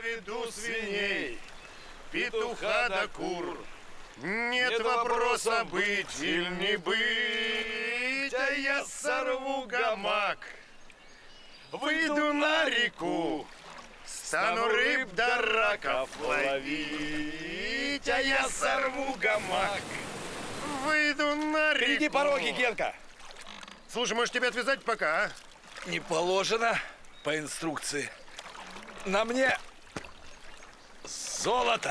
веду свиней, петуха да кур. Нет, Нет вопроса быть или не быть, а я сорву гамак. Выйду на реку, стану рыб да раков ловить, а я сорву гамак. Выйду на реку. Впереди пороги, Генка. Слушай, может тебя отвязать пока, а? Не положено по инструкции. На мне золото.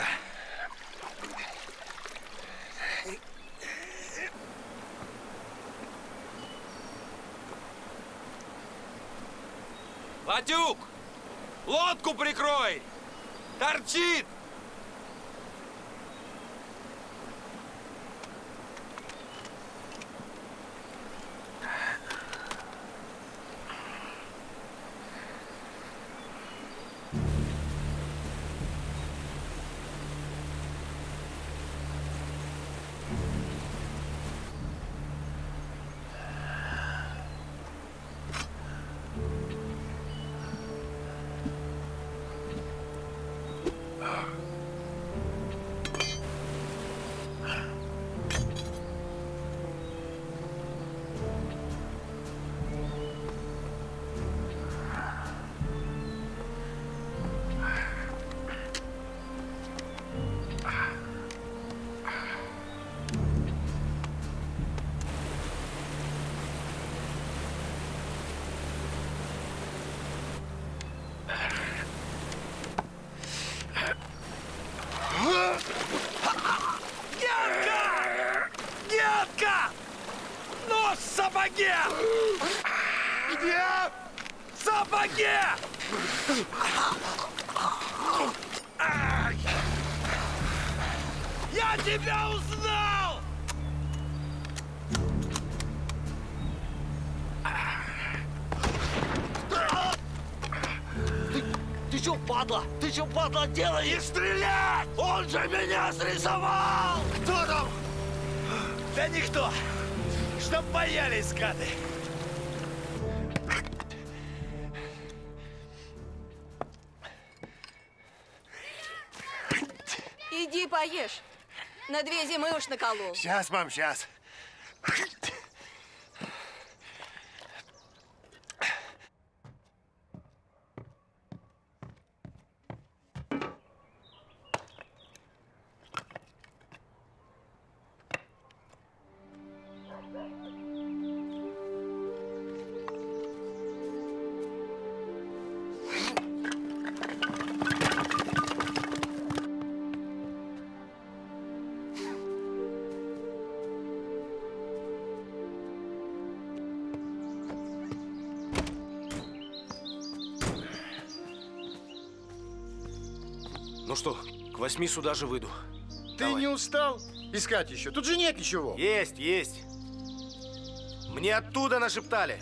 Ватюк! Лодку прикрой! Торчит! Делаешь? Не стрелять! Он же меня срисовал! Кто там? Да никто! Чтоб боялись, гады! Иди поешь. На две зимы уж наколол. Сейчас, мам, сейчас. Ну что, к восьми сюда же выйду. Ты Давай. не устал искать еще? Тут же нет ничего. Есть, есть. Мне оттуда нашептали.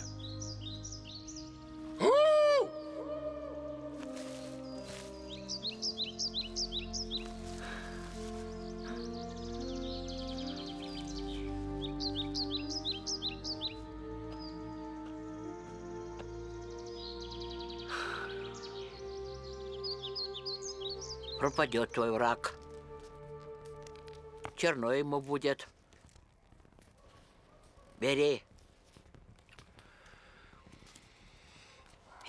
Пропадет твой враг. Черно ему будет. Бери.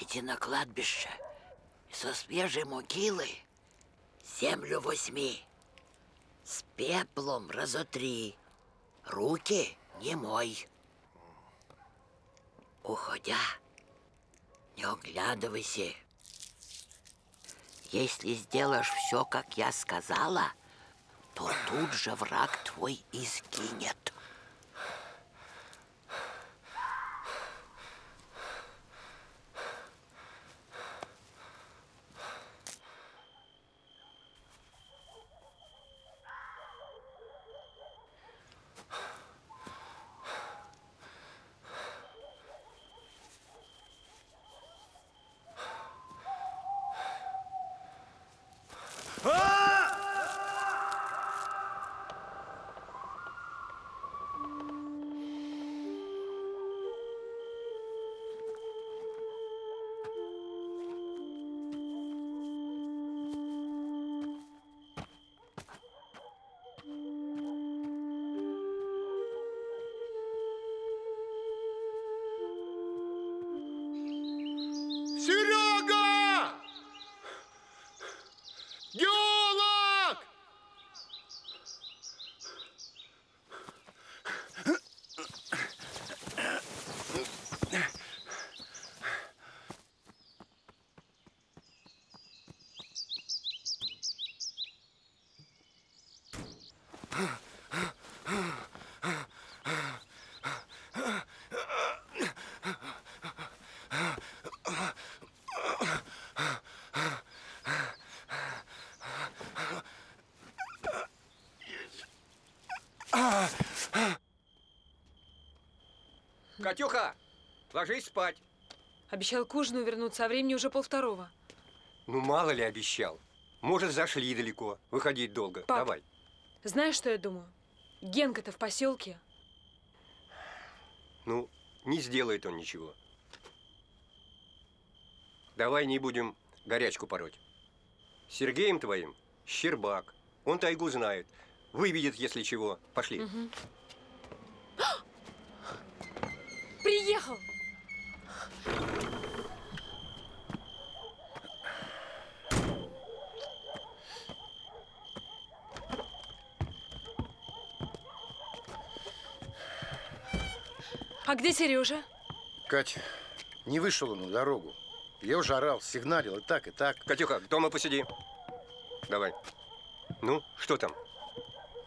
Иди на кладбище со свежей могилы землю возьми. С пеплом разотри. Руки не мой. Уходя, не оглядывайся. Если сделаешь все, как я сказала, то тут же враг твой изгинет. Катюха, ложись спать. Обещал к ужину вернуться, а времени уже полвторого. Ну, мало ли обещал. Может, зашли далеко. Выходить долго. Пап. Давай. Знаешь, что я думаю? Генка-то в поселке. Ну, не сделает он ничего. Давай не будем горячку пороть. Сергеем твоим Щербак. Он тайгу знает. Выведет, если чего. Пошли. Приехал! А где Сережа? Кать, не вышел он на дорогу. Я уже орал, сигналил и так, и так. Катюха, дома посиди. Давай. Ну, что там?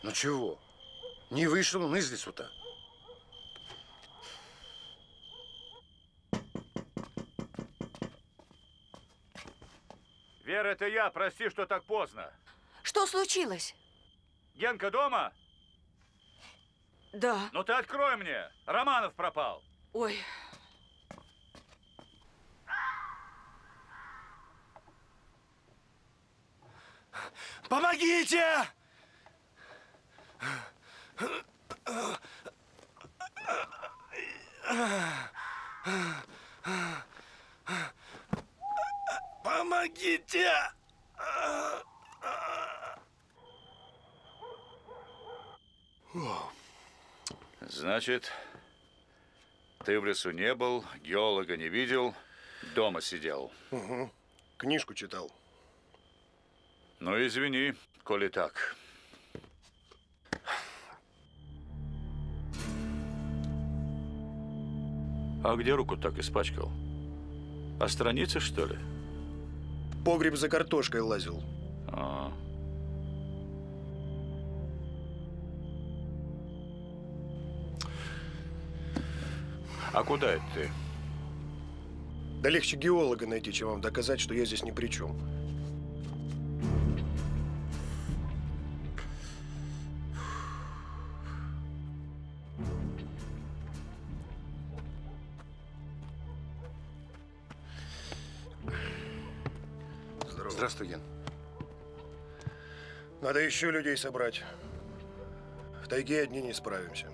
Ну чего? Не вышел он из лесу-то. Вера, это я. Прости, что так поздно. Что случилось? Генка дома? Да. Ну ты открой мне. Романов пропал. Ой, Помогите! Помогите! Значит, ты в лесу не был, геолога не видел, дома сидел. Книжку читал. Ну, извини, коли так. А где руку так испачкал? А страницы, что ли? Погреб за картошкой лазил. А. А куда это ты? Да легче геолога найти, чем вам доказать, что я здесь ни при чем. Еще людей собрать. В тайге одни не справимся.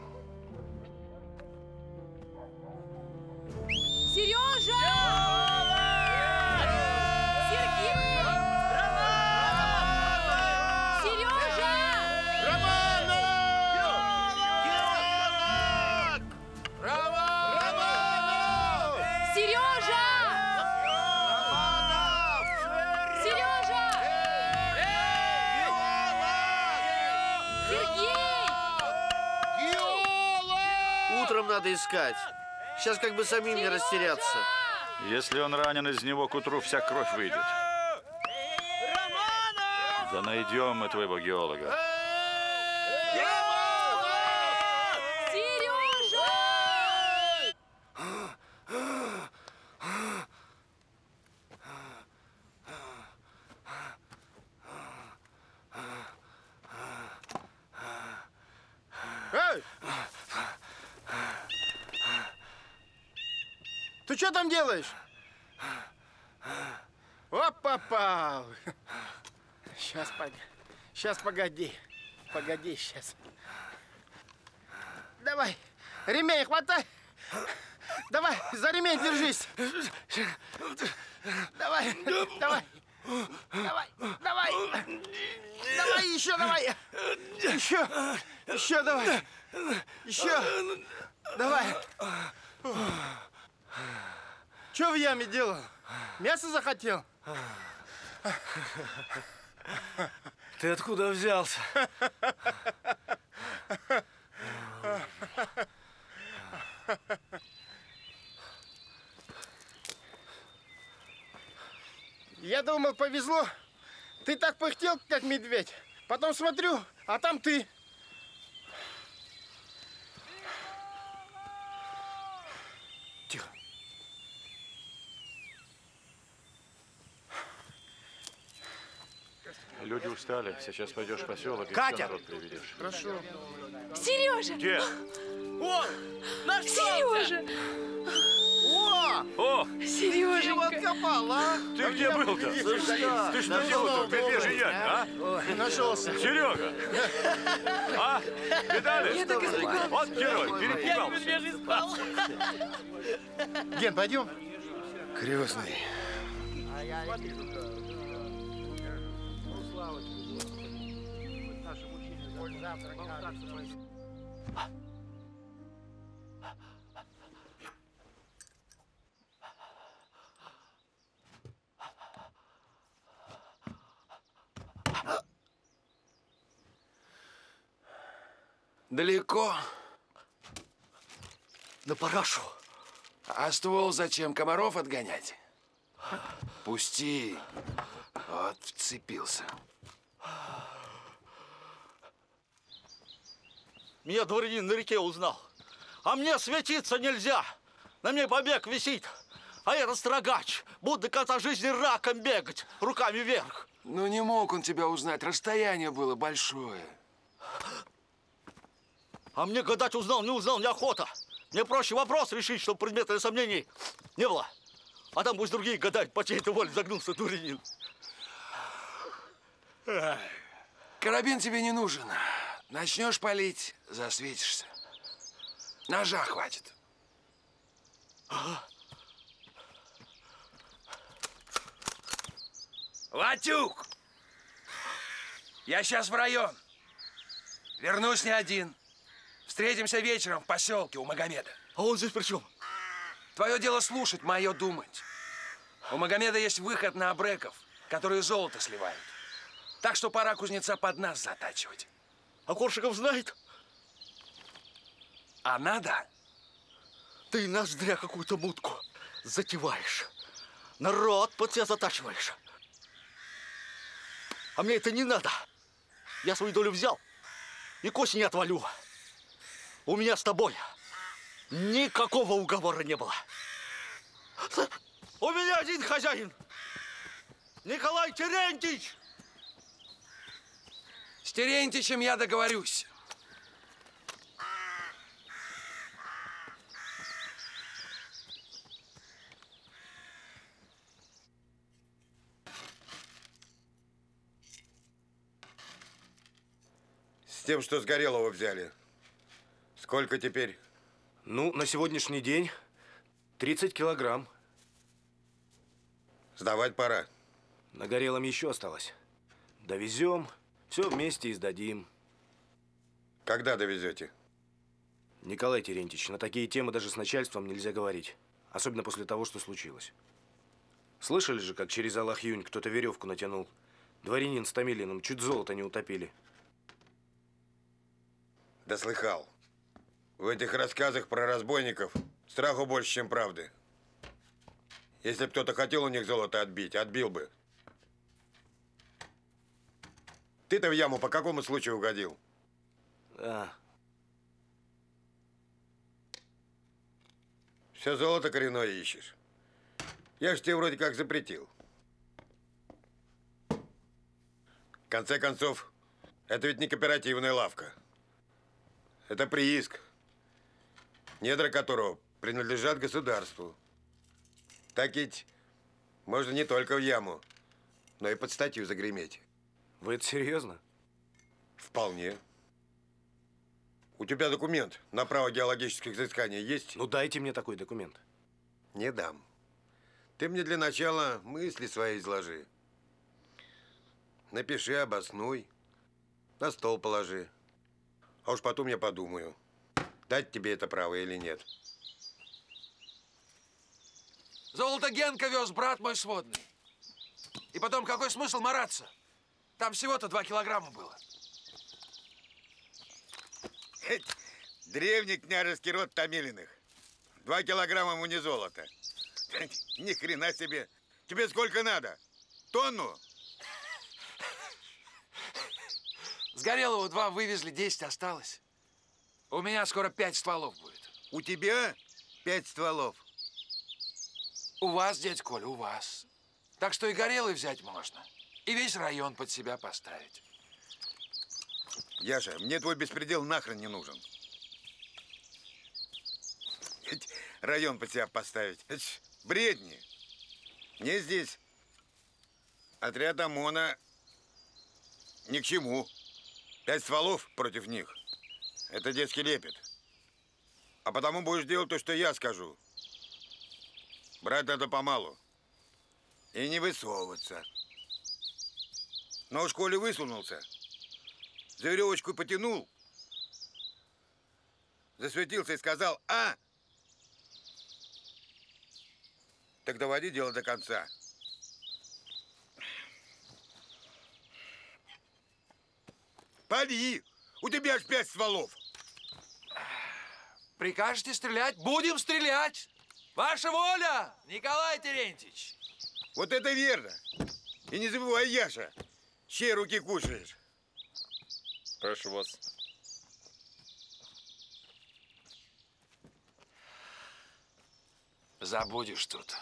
Надо искать. Сейчас как бы самим не растеряться. Если он ранен, из него к утру вся кровь выйдет. Да найдем мы твоего геолога. Сережа! Эй! Ты что там делаешь? Оп, попал. Сейчас, пог... сейчас, погоди. Погоди, сейчас. Давай, ремень хватай. Давай, за ремень держись. Давай, давай. Давай, давай. Давай, еще давай. Еще, еще давай. Еще. Давай. Что в яме делал? Мясо захотел? Ты откуда взялся? Я думал, повезло. Ты так пыхтел, как медведь. Потом смотрю, а там ты. Люди устали. Сейчас пойдешь в поселок и Катя! все народ приведешь. Хорошо. Сережа! Где? О, нашелся! Сережа! О, О, ты его откопал, а? ты где был-то? Ты что делал тут, медвежий янь, а? Ой, нашелся. Серега! А? Видали? Я так испугалась. Вот герой, перепугался. медвежий спал. Ген, пойдем. Крестный. Далеко. На парашу. А ствол зачем? Комаров отгонять? Пусти. Вот вцепился. Меня дворянин на реке узнал. А мне светиться нельзя. На мне побег висит. А я растрогач. Буду до конца жизни раком бегать. Руками вверх. Ну не мог он тебя узнать. Расстояние было большое. А мне гадать узнал, не узнал, неохота. Мне проще вопрос решить, чтобы предмета сомнений не было. А там пусть другие гадают, по чьей-то воле загнулся дворянин. Карабин тебе не нужен. Начнешь палить, засветишься. Ножа хватит. Ватюк! Я сейчас в район. Вернусь не один. Встретимся вечером в поселке у Магомеда. А он здесь при чем? Твое дело слушать, мое думать. У Магомеда есть выход на обреков, которые золото сливают. Так что пора кузнеца под нас затачивать. А Коршиков знает? А надо? Ты ноздря какую-то мутку затеваешь. Народ под себя затачиваешь. А мне это не надо. Я свою долю взял и к осени отвалю. У меня с тобой никакого уговора не было. У меня один хозяин. Николай Терентьевич. С Терентичем я договорюсь. С тем, что сгорелого взяли. Сколько теперь? Ну, на сегодняшний день 30 килограмм. Сдавать пора. На горелом еще осталось. Довезем, все вместе и сдадим. Когда довезете? Николай Терентьевич, на такие темы даже с начальством нельзя говорить. Особенно после того, что случилось. Слышали же, как через Аллах-Юнь кто-то веревку натянул? Дворянин с Томилиным чуть золото не утопили. Да слыхал. В этих рассказах про разбойников страху больше, чем правды. Если бы кто-то хотел у них золото отбить, отбил бы. Ты-то в яму по какому случаю угодил? А, Все золото коренное ищешь. Я ж тебе вроде как запретил. В конце концов, это ведь не кооперативная лавка. Это прииск, недра которого принадлежат государству. Так ведь можно не только в яму, но и под статью загреметь. Вы это серьезно? Вполне. У тебя документ на право геологических изысканий есть? Ну, дайте мне такой документ. Не дам. Ты мне для начала мысли свои изложи. Напиши, обоснуй, на стол положи. А уж потом я подумаю, дать тебе это право или нет. Золото Генка вез, брат мой сводный. И потом, какой смысл мараться? Там всего-то два килограмма было. Древний княжеский род Томилиных. Два килограмма ему не золото. Ни хрена себе. Тебе сколько надо? Тонну? Сгорелого два вывезли, 10 осталось. У меня скоро пять стволов будет. У тебя пять стволов. У вас, дядь Коля, у вас. Так что и горелый взять можно. И весь район под себя поставить. Яша, мне твой беспредел нахрен не нужен. Ведь Район под себя поставить. Бредни. Мне здесь отряд ОМОНа ни к чему. Пять стволов против них. Это детский лепет. А потому будешь делать то, что я скажу. Брать надо помалу. И не высовываться. Но в школе высунулся. За веревочку потянул. Засветился и сказал «А!» Так доводи дело до конца. Пали! У тебя аж пять стволов. Прикажете стрелять? Будем стрелять! Ваша воля, Николай Терентьевич! Вот это верно. И не забывай, Яша, чьи руки кушаешь. Прошу вас. Забудешь тут.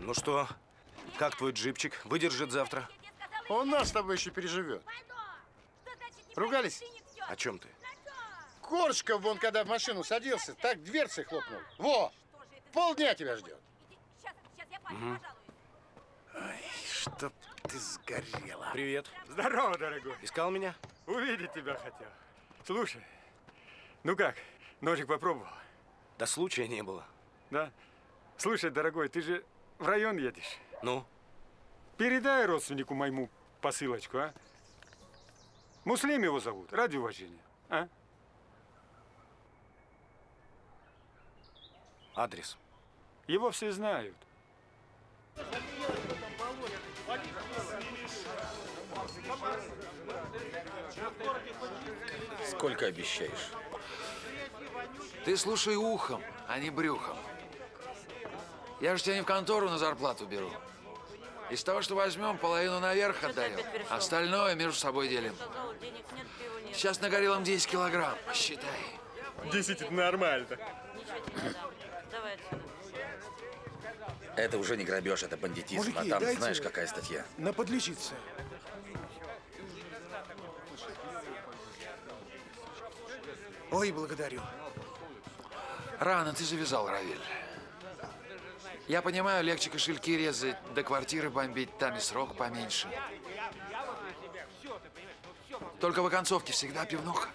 Ну что, как твой джипчик? Выдержит завтра? Он нас с тобой еще переживет. Ругались? О чем ты? Коршков, вон, когда в машину садился, так дверцы хлопнул. Во! Полдня тебя ждет. Мгм. Чтоб ты сгорела. Привет. Здорово, дорогой. Искал меня? Увидеть тебя хотел. Слушай, ну как, ножик попробовал? Да случая не было. Да? Слушай, дорогой, ты же в район едешь. Ну? Передай родственнику моему посылочку, а? Муслим его зовут, ради уважения, а? Адрес. Его все знают. Сколько обещаешь? Ты слушай ухом, а не брюхом. Я же тебя не в контору на зарплату беру. Из того, что возьмем, половину наверх отдаем. Остальное между собой делим. Сейчас на горелом 10 килограмм. Считай. 10 это нормально. Это уже не грабеж, это бандитизм. Мужики, а там дайте знаешь, какая статья? На подлечиться. Ой, благодарю. Рано ты завязал, Равиль. Я понимаю, легче кошельки резать, до квартиры бомбить, там и срок поменьше. Только в оконцовке всегда пивнуха.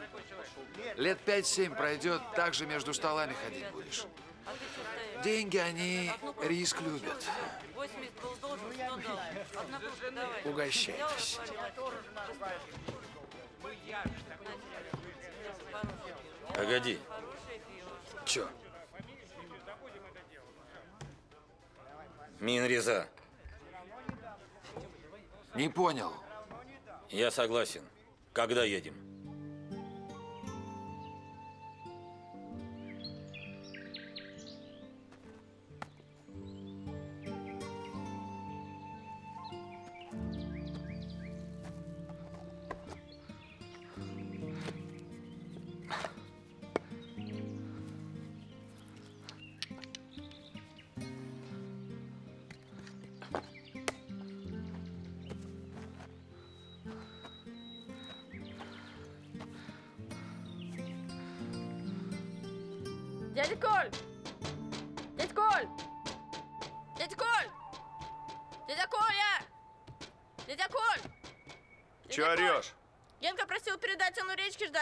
Лет пять-семь пройдет, так же между столами ходить будешь. Деньги, они риск любят. Угощайтесь. Погоди. Чё? Минреза. Не понял. Я согласен. Когда едем?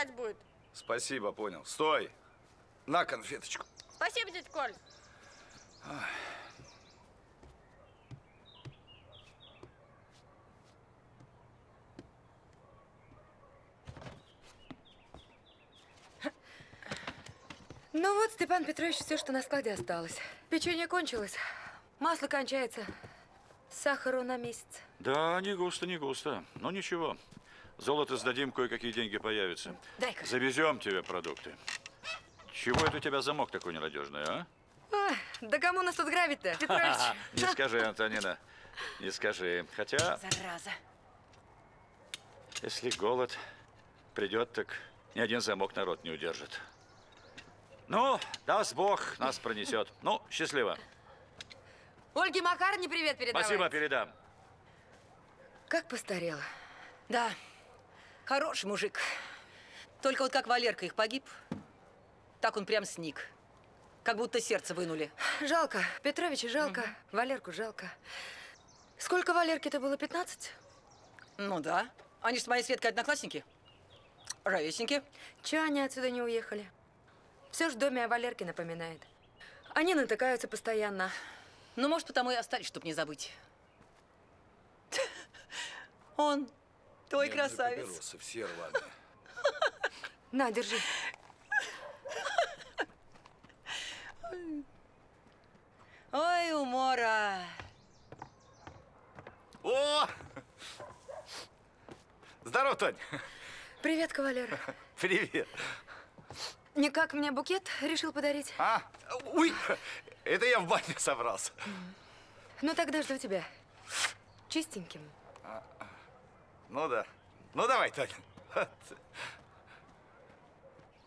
Ждать будет. Спасибо, понял. Стой. На конфеточку. Спасибо, дядя Коль. Ну вот, Степан Петрович, все, что на складе осталось. Печенье кончилось, масло кончается, сахару на месяц. Да, не густо, не густо. Но ничего. Золото сдадим, кое-какие деньги появятся. Дай-ка. Завезем тебе продукты. Чего это у тебя замок такой ненадежный, а? А, да кому нас тут грабить-то, Петрович? Не скажи, Антонина. Не скажи. Хотя, Зараза. Если голод придет, так ни один замок народ не удержит. Ну, даст Бог, нас пронесет. Ну, счастливо. Ольге Макарне привет передавай. Спасибо, передам. Как постарела. Да, хороший мужик. Только вот как Валерка их погиб, так он прям сник. Как будто сердце вынули. Жалко. Петровича жалко. Валерку жалко. Сколько Валерке-то было? 15? Ну да. Они же с моей Светкой одноклассники. Ровесники. Чего они отсюда не уехали? Все ж в доме о Валерке напоминает. Они натыкаются постоянно. Ну, может, потому и остались, чтоб не забыть. Он твой красавец. Папиросы все рваные. На, держи. Ой, умора. О! Здорово, Тонь. Привет, кавалер. Привет. Никак мне букет решил подарить? А? Ой, это я в баню собрался. Ну тогда жду тебя. Чистеньким. Ну да. Ну давай, Тонь.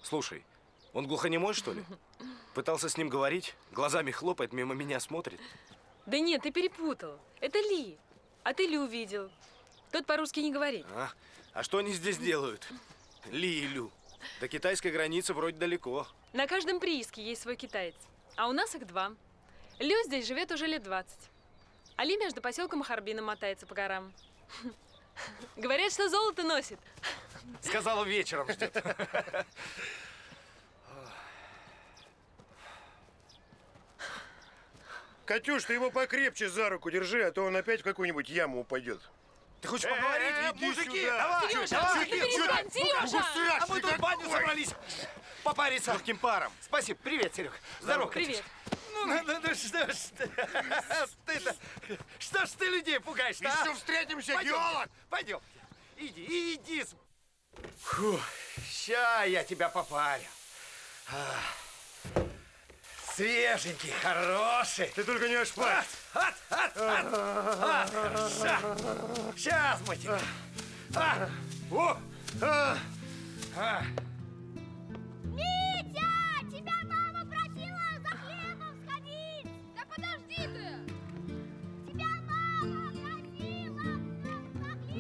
Слушай, он глухонемой, что ли? Пытался с ним говорить, глазами хлопает, мимо меня смотрит. Да нет, ты перепутал. Это Ли. А ты Ли увидел. Тот по-русски не говорит. А? а что они здесь делают? Ли и Лю. До китайской границы вроде далеко. На каждом прииске есть свой китаец. А у нас их два. Лю здесь живет уже лет 20. А Ли между поселком и Харбином мотается по горам. Говорят, что золото носит. Сказала, вечером ждет. Катюш, ты его покрепче за руку держи, а то он опять в какую-нибудь яму упадет. Ты хочешь Э, поговорить? э, Иди мужики, сюда. давай, Сережа, давай, Сережа, Сережа. Сережа. А мы тут в баню собрались попариться. Легким паром. Спасибо. Привет, Серег. Здорово, Привет. Ну, ну, ну, ну, что ж ты, ты-то, что ж ты людей пугаешь-то, а? Еще встретимся, Пойдем, геолог! Пойдем. Иди, иди. Фу, ща я тебя попарю. А, Свеженький, хороший. Ты только не ошпарь. От, от, от, от. Хорошо. Сейчас мы тебя. А, о, а, а.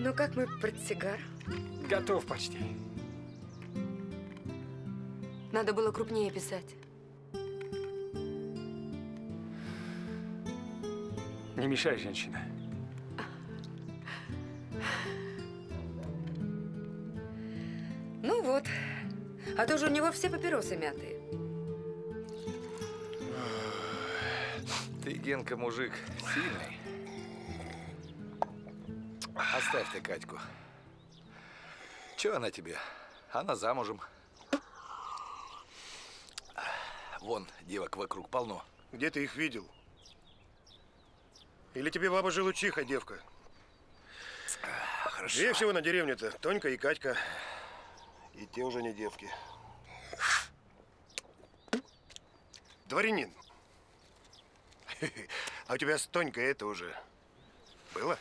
Ну как мой портсигар? Готов почти. Надо было крупнее писать. Не мешай, женщина. Ну вот. А то же у него все папиросы мятые. Ты, Генка, мужик сильный. Оставь ты Катьку. Чего она тебе? Она замужем. Вон, девок вокруг полно. Где ты их видел? Или тебе баба желучиха, девка? Хорошо. Две всего на деревне-то. Тонька и Катька. И те уже не девки. Дворянин. А у тебя с Тонькой это уже было?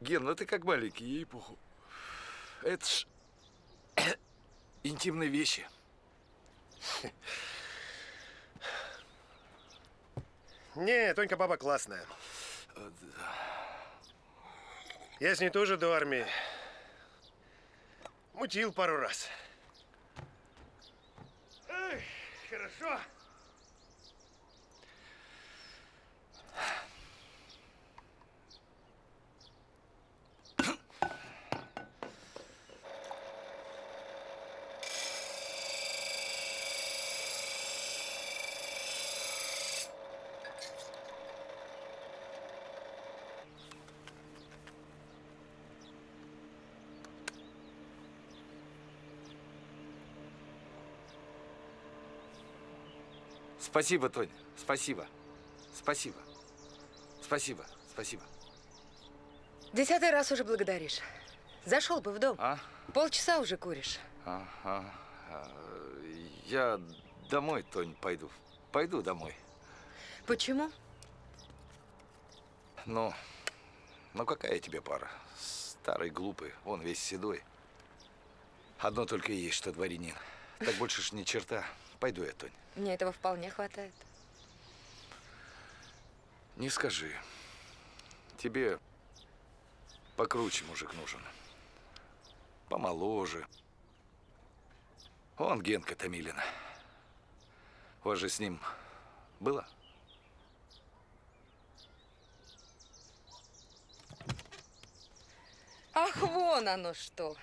Ген, ну ты как маленький, ей-пуху. Это ж интимные вещи. Не, Тонька баба классная. Я с ней тоже до армии мутил пару раз. Эх, хорошо. Спасибо, Тонь. Спасибо. Спасибо. Спасибо. Спасибо. Десятый раз уже благодаришь. Зашел бы в дом. А? Полчаса уже куришь. Ага. А, Я домой, Тонь, пойду. Пойду домой. Почему? Ну, ну какая тебе пара? Старый, глупый, он весь седой. Одно только и есть, что дворянин. Так больше ж ни черта. Пойду я, Тонь. Мне этого вполне хватает. Не скажи. Тебе покруче мужик нужен. Помоложе. Он Генка Томилин. У вас же с ним было? Ах, вон оно что.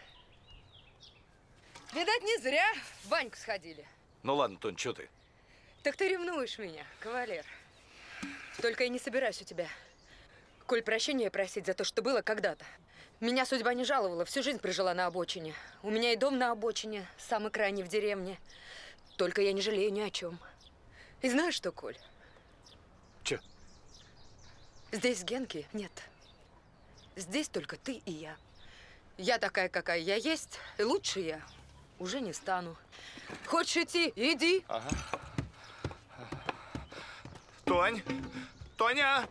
Видать, не зря в баньку сходили. Ну ладно, Тонь, что ты? Так ты ревнуешь меня, кавалер. Только я не собираюсь у тебя, коль прощения просить за то, что было когда-то. Меня судьба не жаловала, всю жизнь прожила на обочине. У меня и дом на обочине, самый крайний в деревне. Только я не жалею ни о чем. И знаешь что, Коль? Че? Здесь Генки нет. Здесь только ты и я. Я такая, какая я есть, и лучше я уже не стану. Хочешь идти? Иди. Ага. Тонь! Тоня!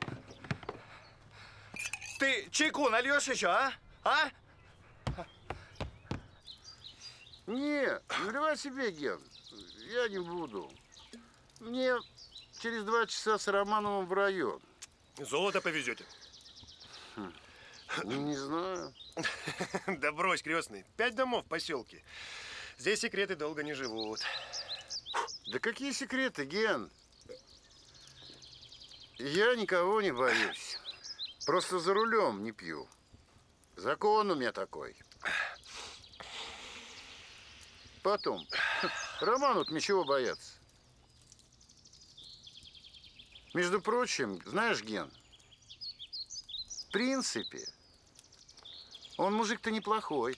Ты чайку нальешь еще, а? А? Не, наливай себе, Ген. Я не буду. Мне через два часа с Романовым в район. Золото повезете? Хм. Не знаю. Да брось, крестный. Пять домов в поселке. Здесь секреты долго не живут. Да какие секреты, Ген? Я никого не боюсь. Просто за рулем не пью. Закон у меня такой. Потом. Роман вот ничего бояться. Между прочим, знаешь, Ген, в принципе, он мужик-то неплохой.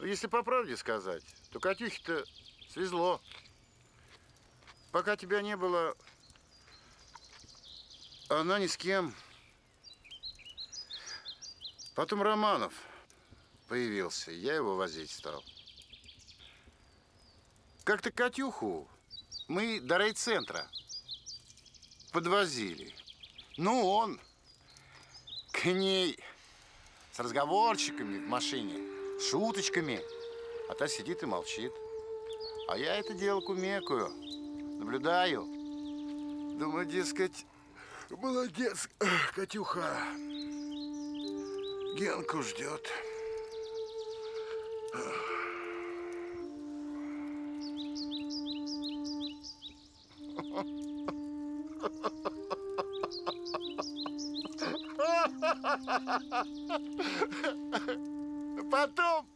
Если по правде сказать, то Катюхе-то свезло. Пока тебя не было, она ни с кем. Потом Романов появился, я его возить стал. Как-то Катюху мы до райцентра подвозили. Ну, он к ней с разговорчиками в машине, шуточками, а та сидит и молчит. А я это дело кумекаю, наблюдаю. Думаю, дескать, молодец, Катюха. Генку ждет. Потом,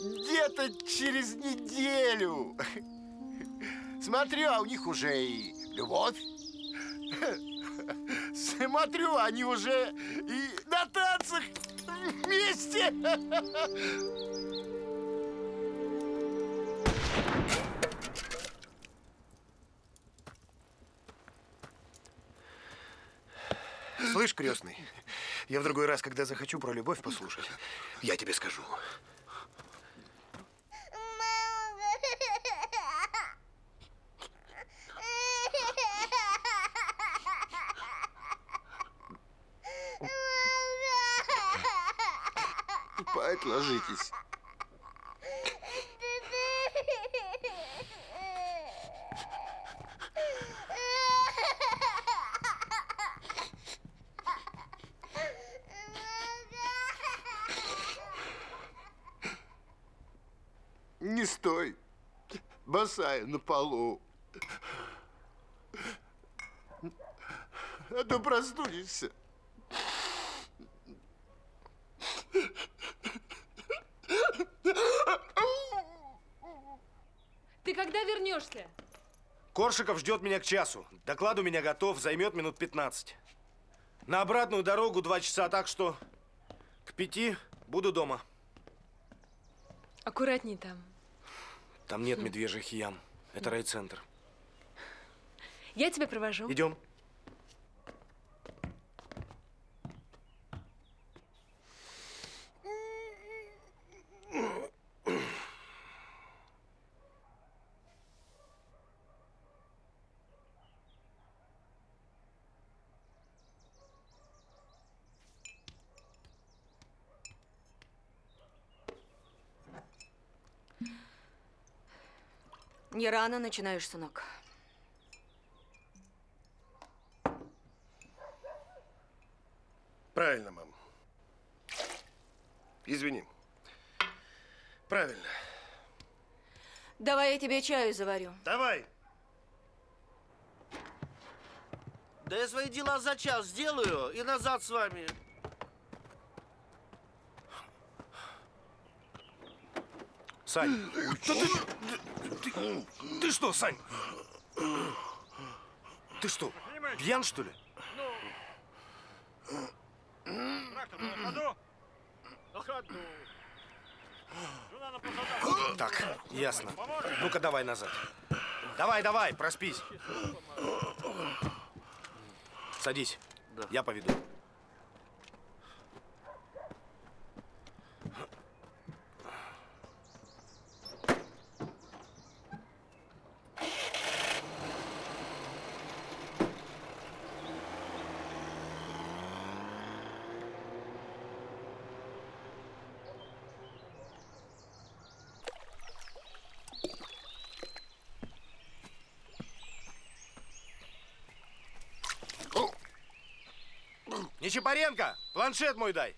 где-то через неделю, смотрю, а у них уже и любовь. Смотрю, они уже и на танцах вместе. Слышь, крестный, я в другой раз, когда захочу про любовь послушать, я тебе скажу. Спать ложитесь. Босая на полу. А то простудишься. Ты когда вернешься? Коршиков ждет меня к часу. Доклад у меня готов, займет минут 15. На обратную дорогу два часа, так что к пяти буду дома. Аккуратней там. Там нет медвежьих ям. Это райцентр. Я тебя провожу. Идем. Не рано начинаешь, сынок. Правильно, мам. Извини. Правильно. Давай я тебе чаю заварю. Давай. Да я свои дела за час сделаю и назад с вами. Сань, Да ты, ты, ты что, Сань? Ты что, пьян, что ли? Так, ясно. Ну-ка, давай назад. Давай, давай, проспись. Садись. Я поведу. Нечапаренко, планшет мой дай.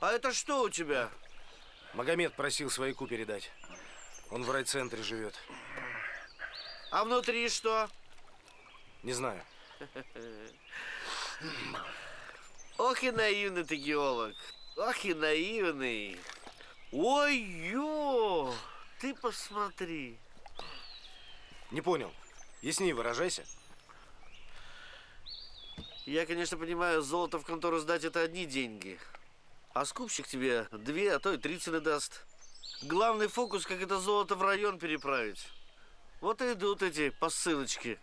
А это что у тебя? Магомед просил свояку передать. Он в райцентре живет. А внутри что? Не знаю. Ох и наивный ты геолог. Ох и наивный. Ой-ё! Ты посмотри. Не понял. Яснее выражайся. Я, конечно, понимаю, золото в контору сдать это одни деньги. А скупщик тебе две, а то и три цены даст. Главный фокус, как это золото в район переправить. Вот и идут эти посылочки.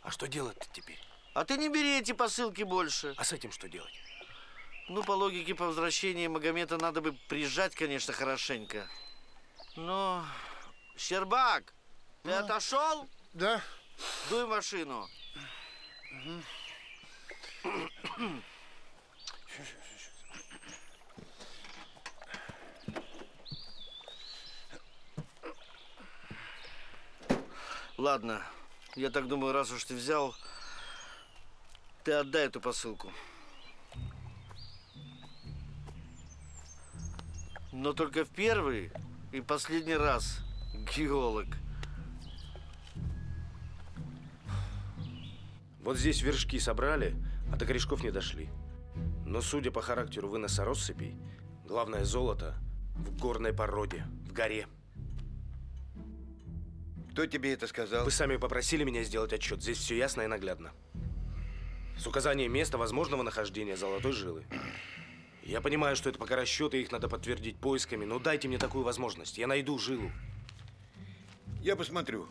А что делать-то теперь? А ты не бери эти посылки больше. А с этим что делать? Ну, по логике, по возвращении Магомета надо бы прижать, конечно, хорошенько. Но... Щербак, ты отошел? Да. Дуй машину. Ладно, я так думаю, раз уж ты взял, ты отдай эту посылку. Но только в первый и последний раз, геолог. Вот здесь вершки собрали, а до корешков не дошли. Но судя по характеру выноса россыпей, главное золото в горной породе, в горе. Кто тебе это сказал? Вы сами попросили меня сделать отчет. Здесь все ясно и наглядно. С указанием места возможного нахождения золотой жилы. Я понимаю, что это пока расчеты, их надо подтвердить поисками, но дайте мне такую возможность. Я найду жилу. Я посмотрю.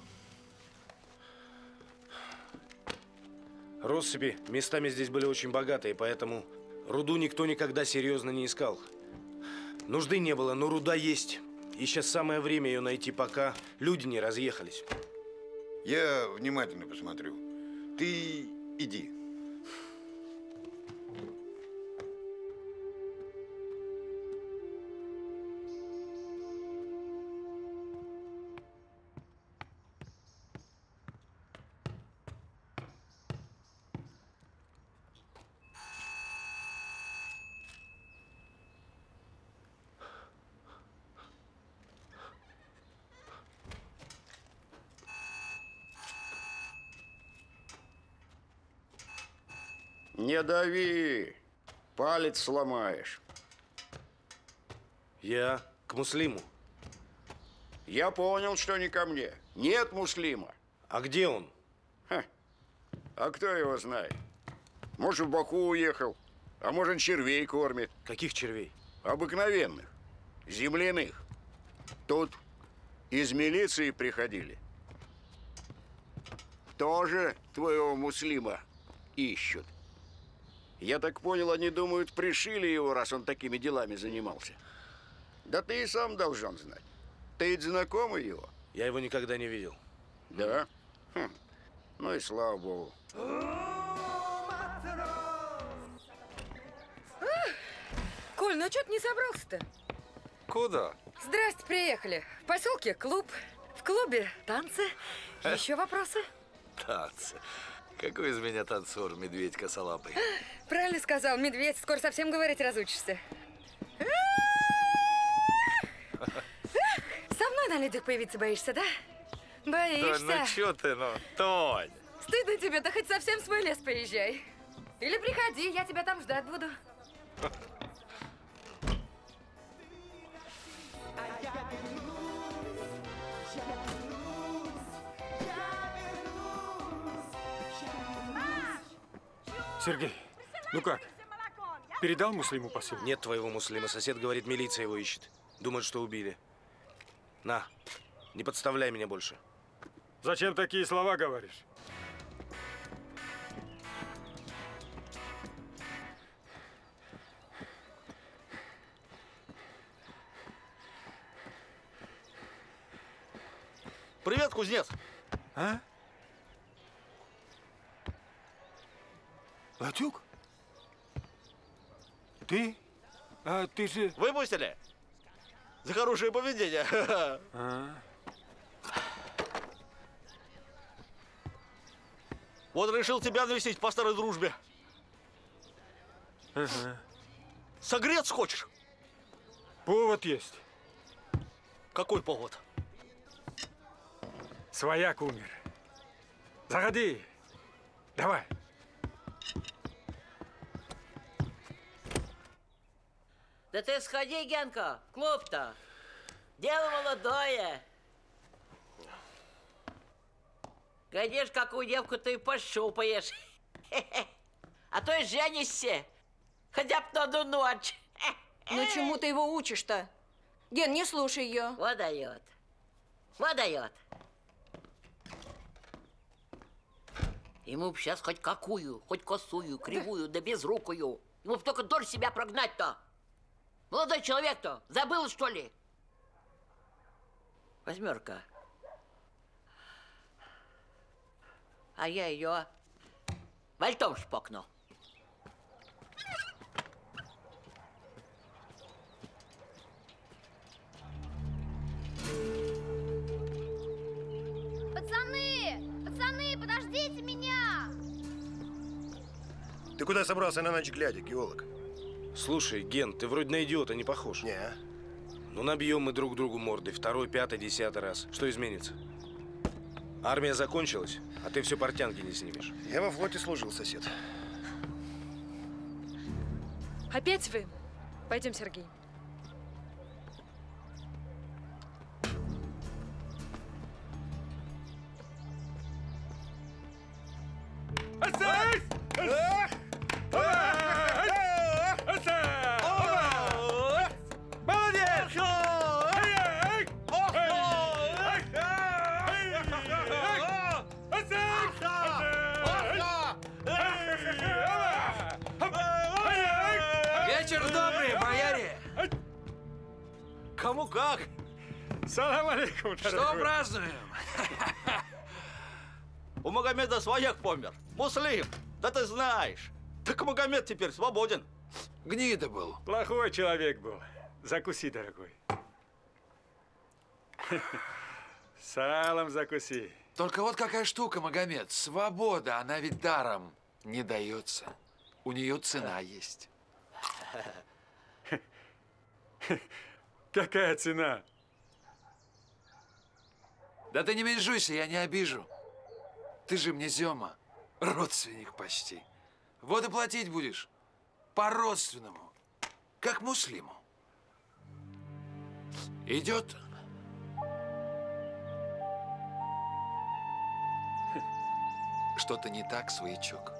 Россыпи местами здесь были очень богатые, поэтому руду никто никогда серьезно не искал. Нужды не было, но руда есть. И сейчас самое время ее найти, пока люди не разъехались. Я внимательно посмотрю. Ты иди. Не дави, палец сломаешь. Я к Муслиму. Я понял, что не ко мне. Нет Муслима. А где он? Ха. А кто его знает? Может, в Баку уехал, а может, червей кормит. Каких червей? Обыкновенных, земляных. Тут из милиции приходили. Тоже твоего Муслима ищут. Я так понял, они думают, пришили его, раз он такими делами занимался. Да ты и сам должен знать. Ты ведь знакомый его? Я его никогда не видел. Да? Хм. Ну и слава богу. Коль, ну что ты не собрался-то? Куда? Здрасте, приехали. В поселке клуб. В клубе танцы. Еще вопросы? Танцы. Какой из меня танцор, медведь косолапый? Правильно сказал, медведь. Скоро совсем говорить разучишься. Со мной на людях появиться боишься, да? Боишься. ну чё ты, ну, Тонь. Стыдно тебе, да хоть совсем в свой лес поезжай. Или приходи, я тебя там ждать буду. Сергей, ну как? Передал Муслиму посылку? Нет твоего Муслима. Сосед говорит, милиция его ищет. Думает, что убили. На, не подставляй меня больше. Зачем такие слова говоришь? Привет, кузнец. А? Латюк? Ты? А ты же... Выпустили? За хорошее поведение. А, Вот решил тебя навестить по старой дружбе. ага. Согреться хочешь? Повод есть. Какой повод? Свояк умер. Заходи. Давай. Да ты сходи, Генка, в клуб-то. Дело молодое. Глядишь, какую девку ты пощупаешь. А то и женишься. Хотя бы на одну ночь. Ну чему ты его учишь-то? Ген, не слушай ее. Вот дает. Вот дает. Ему б сейчас хоть какую, хоть косую, кривую, да безрукую. Ему б только дольше себя прогнать-то. Молодой человек-то, забыл, что ли? Восьмерка. А я ее вальтом шпокнул. Пацаны! Пацаны, подождите меня! Ты куда собрался на ночь глядя, геолог? Слушай, Ген, ты вроде на идиота не похож. Не. Ну, набьем мы друг другу морды. Второй, пятый, десятый раз. Что изменится? Армия закончилась, а ты все портянки не снимешь. Я во флоте служил, сосед. Опять вы? Пойдем, Сергей. Кому как? Салам алейкум, Что дорогой. празднуем? У Магомеда свояк помер. Муслим, да ты знаешь. Так Магомед теперь свободен. Гнида был. Плохой человек был. Закуси, дорогой. Салом закуси. Только вот какая штука, Магомед. Свобода, она ведь даром не дается. У нее цена есть. Какая цена? Да ты не менжуйся, я не обижу. Ты же мне, Зема, родственник почти. Вот и платить будешь по-родственному, как муслиму. Идет? Что-то не так, своячок?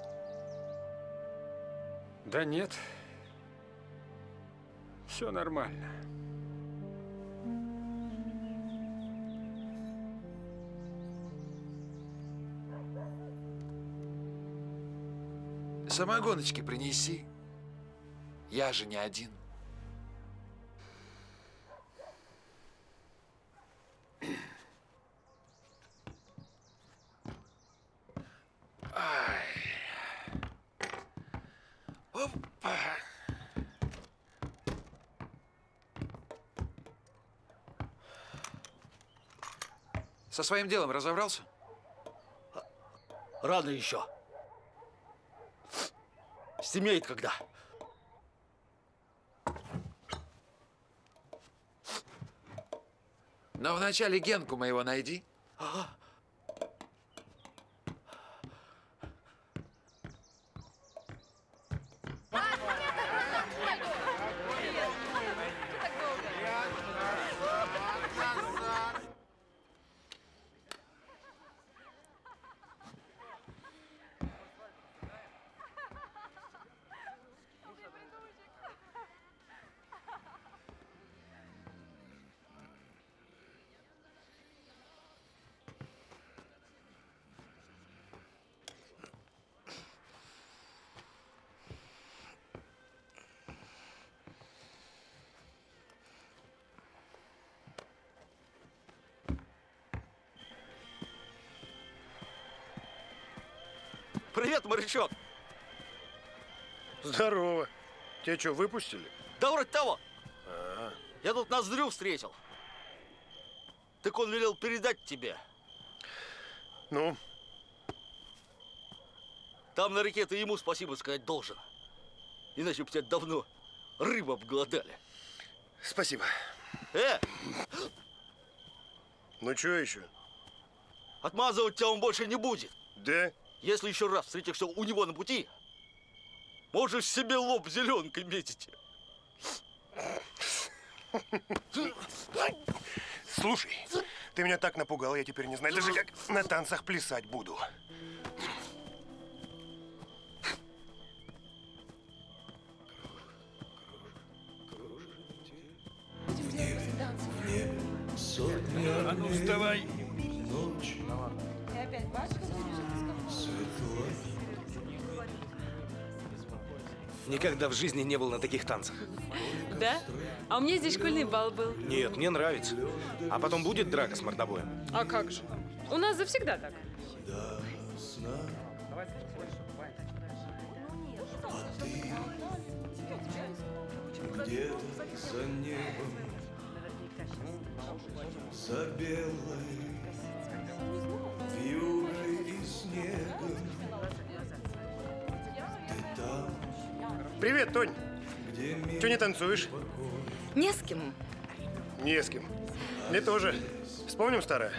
Да нет. Все нормально. Самогоночки принеси. Я же не один. Ай! Опа! Со своим делом разобрался? Рано еще. Стемнеет когда. Но вначале Генку моего найди. Привет, морячок. Здорово. Тебя что, выпустили? Да вроде того. А, Я тут Ноздрю встретил. Так он велел передать тебе. Ну? Там на реке ты ему спасибо сказать должен. Иначе бы тебя давно рыбы обголодали. Спасибо. Э, Ну что еще? отмазывать тебя он больше не будет. Да? Если еще раз встретишься у него на пути, можешь себе лоб зеленкой метить. Слушай, ты меня так напугал, я теперь не знаю даже как на танцах плясать буду. А ну, вставай. Никогда в жизни не был на таких танцах. Да? А у меня здесь школьный бал был. Нет, мне нравится. А потом будет драка с мордобоем? А как же? У нас завсегда так. Где-то за небом, за белой вьюгой и снегом. Привет, Тонь. Че не танцуешь? Не с кем. Не с кем. Мне тоже. Вспомним старое?